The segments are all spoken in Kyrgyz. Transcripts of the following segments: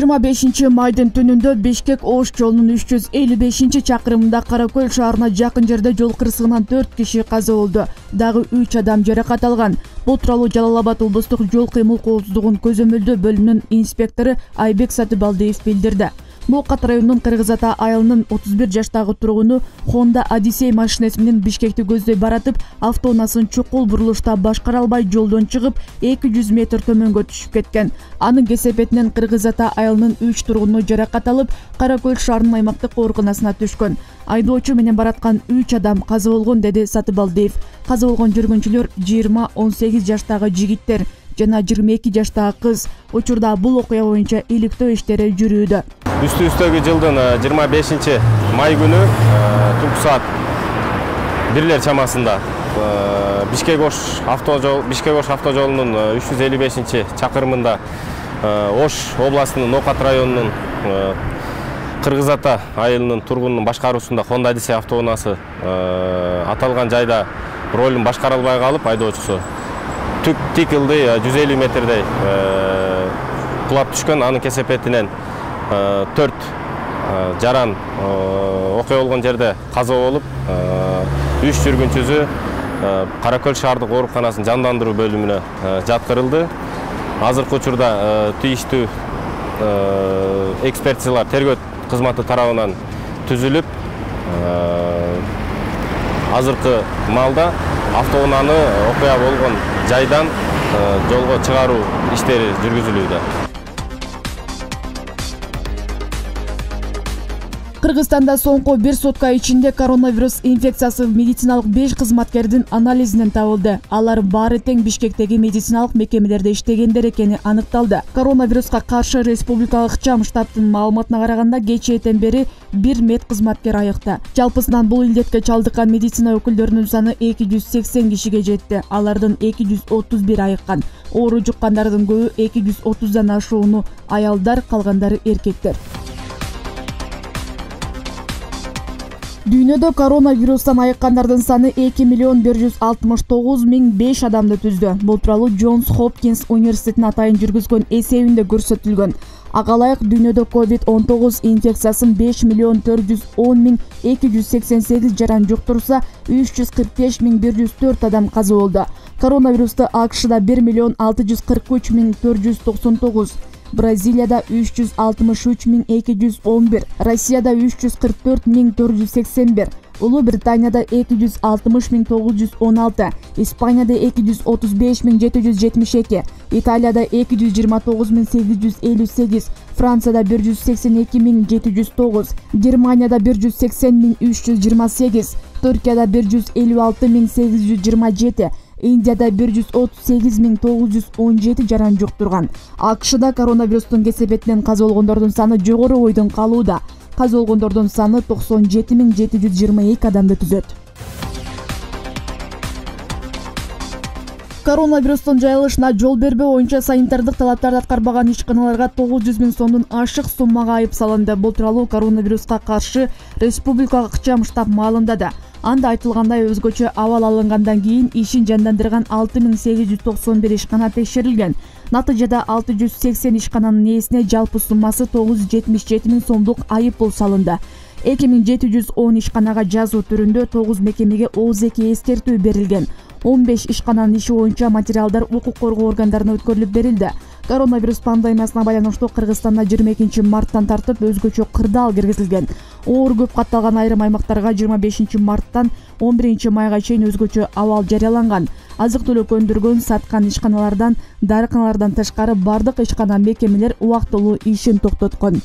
жыйырма бешинчи майдын түнүндө бишкек ош жолунун үч жүз элүү бешинчи чакырымында кара көл шаарына жакын жерде жол кырсыгынан төрт киши каза болду дагы үч адам жаракат алган бул тууралуу жалал абад облустук жол кыймыл коопсуздугун көзөмөлдөө бөлүмүнүн инспектору айбек сатыбалдиев билдирди ноокат районунун кыргыз ата айылынын отуз бир жаштагы тургуну хонда одиссей машинеси менен бишкекти көздөй баратып автоунаасын чукул бурулушта башкара албай жолдон чыгып эки жүз метр төмөнгө түшүп кеткен. Анын кесепетинен кыргыз ата айылынын үч тургуну жаракат алып кара көл шаарынын аймактык ооруканасына түшкөн. Айдоочу менен бараткан үч адам каза болгон деди сатыбалдиев. Каза болгон жүргүнчүлөр жыйырма он сегиз жаштагы жигиттер жана жыйырма эки жаштагы кыз учурда бул окуя боюнча иликтөө иштери жүрүүдө. Үстүбүздөгү жылдын э, жыйырма бешинчи май күнү э, түнкү саат бирлер чамасында э, бишкек ош автожол бишкек ош автожолунун үч жүз элүү бешинчи чакырымында ош областынын ноокат районунун кыргыз ата айылынын тургунунун башкаруусунда хонда одиссей автоунаасы аталган жайда ролун башкара албай калып айдоочусу ылдый жүз элүү метрдей кулап түшкөн анын кесепетинен төрт жаран окуя болгон жерде каза болуп үч жүргүнчүсү кара көл шаардык ооруканасынын жандандыруу бөлүмүнө жаткырылды азыркы учурда тийиштүү экспертизалар тергөө кызматы тарабынан түзүлүп азыркы маалда автоунааны окуя болгон жайдан жолго чыгаруу иштери жүргүзүлүүдө кыргызстанда соңку бир сутка ичинде коронавирус инфекциясы медициналык беш кызматкердин анализинен табылды. Алар баары тең бишкектеги медициналык мекемелерде иштегендер экени аныкталды. Коронавируска каршы республикалык ыкчам штабтын маалыматына караганда кечээден бери бир мед кызматкер айыкты. Жалпысынан бул илдетке чалдыккан медицина өкүлдөрүнүн саны эки жүз сексен кишиге жетти. Алардын эки жүз оору жуккандардын көбү эки жүз ашууну аялдар калгандары эркектер. Дүйнөдө коронавирустан айыккандардын саны эки миллион бир жүз алтымыш тогуз миң беш адамды түздү. Бул тууралуу джонс хопкинс университетинин атайын жүргүзгөн эсебинде көрсөтүлгөн. Ага ылайык дүйнөдө ковид он тогуз инфекциясын беш миллион төрт жүз он миң эки жүз сексен сегиз жаран жуктурса үч жүз кырк беш миң бир жүз төрт адам каза болду. Коронавирусту акшда бир миллион алты жүз кырк үч миң төрт жүз токсон тогуз Бразилияда 363.211, Россияда 344.481, Ұлыбританияда 260.916, Испанияда 235.772, Италияда 229.858, Францияда 182.709, Германияда 180.328, Түркияда 156.827, индияда бир жүз отуз сегиз миң тогуз жүз он жети жаран жуктурган акшда коронавирустун кесепетинен каза болгондордун саны жогору бойдон калууда. Каза болгондордун саны токсон жети миң жети жүз жыйырма эки адамды түзөт. Коронавирустун жайылышына жол бербөө боюнча санитардык талаптарды аткарбаган ишканаларга тогуз жүз миң сомдон ашык суммага айып салынды. Бул тууралуу коронавируска каршы республикалык ыкчам штаб маалымдады анда айтылгандай өзгөчө абал алынгандан кийин ишин жандандырган алты миң сегиз жүз токсон бир ишкана текшерилген. Натыйжада алты жүз сексен ишкананын ээсине жалпы суммасы тогуз жүз жетимиш жети миң сомдук айып пул салынды. Эки миң жети жүз он ишканага жазуу түрүндө тогуз мекемеге ооз эки эскертүү берилген. Он беш ишкананын иши боюнча материалдар укук коргоо органдарына өткөрүлүп берилди коронавирус пандемиясына байланыштуу кыргызстанда жыйырма экинчи марттан тартып өзгөчө кырдаал киргизилген. Оору көп катталган айрым аймактарга жыйырма бешинчи марттан он биринчи майга чейин өзгөчө абал жарыяланган. Азык түлүк өндүргөн саткан ишканалардан дарыканалардан тышкары баардык ишкана мекемелер убактылуу ишин токтоткон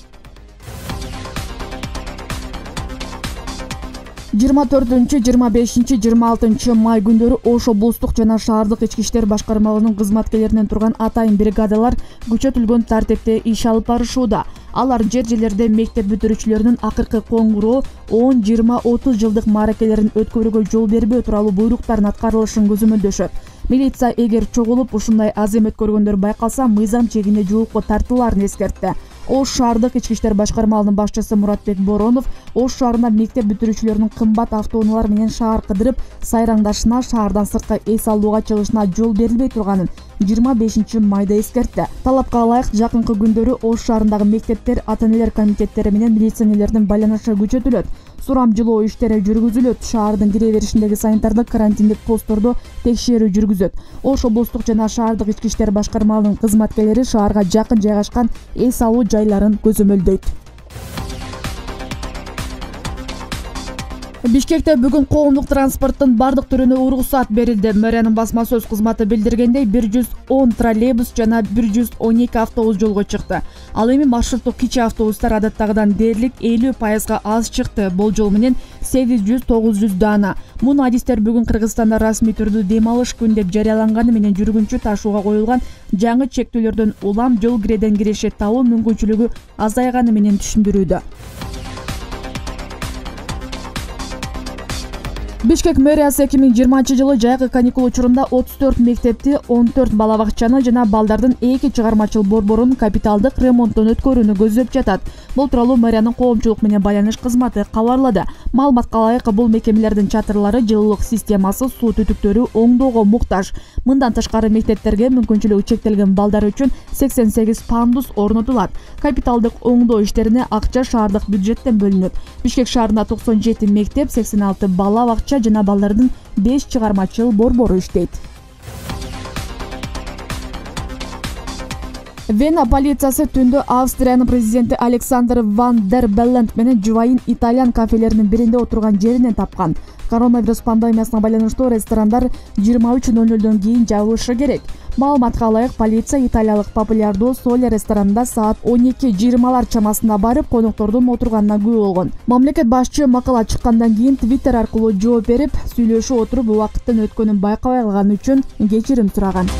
жыйырма төртүнчү жыйырма бешинчи жыйырма алтынчы май күндөрү ош облустук жана шаардык ички иштер башкармалыгынын кызматкерлеринен турган атайын бригадалар күчөтүлгөн тартипте иш алып барышууда. Алар жер жерлерде мектеп бүтүрүүчүлөрүнүн акыркы коңгуроо он жыйырма отуз жылдык мааракелерин өткөрүүгө жол бербөө тууралуу буйруктардын аткарылышын көзөмөлдөшөт милиция эгер чогулуп ушундай азем өткөргөндөр байкалса мыйзам чегинде жоопко тартылаарын эскертти ош шаардык ички иштер башкармалыгынын башчысы муратбек боронов ош шаарында мектеп бүтүрүүчүлөрүнүн кымбат автоунаалар менен шаар кыдырып сайраңдашына шаардан сыртка эс алууга чыгышына жол берилбей турганын жыйырма бешинчи майда эскертти. Талапка ылайык жакынкы күндөрү ош шаарындагы мектептер ата энелер комитеттери менен милиционерлердин байланышы күчөтүлөт сурамжылоо иштери жүргүзүлөт. Шаардын кире беришиндеги санитардык карантиндик посттордо текшерүү жүргүзөт. Ош облустук жана шаардык ички иштер башкармаларынын кызматкерлери шаарга жакын жайгашкан эс алуу жайларын көзөмөлдөйт бишкекте бүгүн коомдук транспорттун баардык түрүнө уруксаат берилди. Мэриянын басма сөз кызматы билдиргендей бир жүз он троллейбус жана бир жүз он эки автобус жолго чыкты. Ал эми маршруттук кичи автобустар адаттагыдан дээрлик элүү пайызга аз чыкты. Болжол менен сегиз жүз тогуз жүз даана муну адистер бүгүн кыргызстанда расмий түрдө дем алыш күн деп жарыяланганы менен жүргүнчү ташууга коюлган жаңы чектөөлөрдөн улам жол киреден киреше табуу мүмкүнчүлүгү азайганы менен түшүндүрүүдө бишкек мэриясы эки миң жыйырманчы жылы жайкы каникул учурунда отуз төрт мектепти он төрт бала бакчаны жана балдардын эки чыгармачыл борборун капиталдык ремонттон өткөрүүнү көздөп жатат. Бул тууралуу мэриянын коомчулук менен байланыш кызматы кабарлады. Маалыматка ылайык бул мекемелердин чатырлары жылуулук системасы суу түтүктөрү оңдоого муктаж. Мындан тышкары мектептерге мүмкүнчүлүгү чектелген балдар үчүн сексен сегиз пандус орнотулат. Капиталдык оңдоо иштерине акча шаардык бюджеттен бөлүнөт. Бишкек шаарында токсон жети мектеп сексен алты бала бакча жана балдардын беш чыгармачыл борбору иштейт вена полициясы түндө австриянын президенти александр ван дер белленд менен жубайын итальян кафелеринин биринде отурган жеринен тапкан коронавирус пандемиясына байланыштуу ресторандар жыйырма үч ноль нолдон кийин жабылышы керек. Маалыматка ылайык полиция италиялык популярдуу соля ресторанында саат он эки жыйырмалар чамасында барып коноктордун отурганына күбө болгон. Мамлекет башчы макала чыккандан кийин твиттер аркылуу жооп берип сүйлөшүп отуруп убакыттын өткөнүн байкабай калганы үчүн кечирим сураган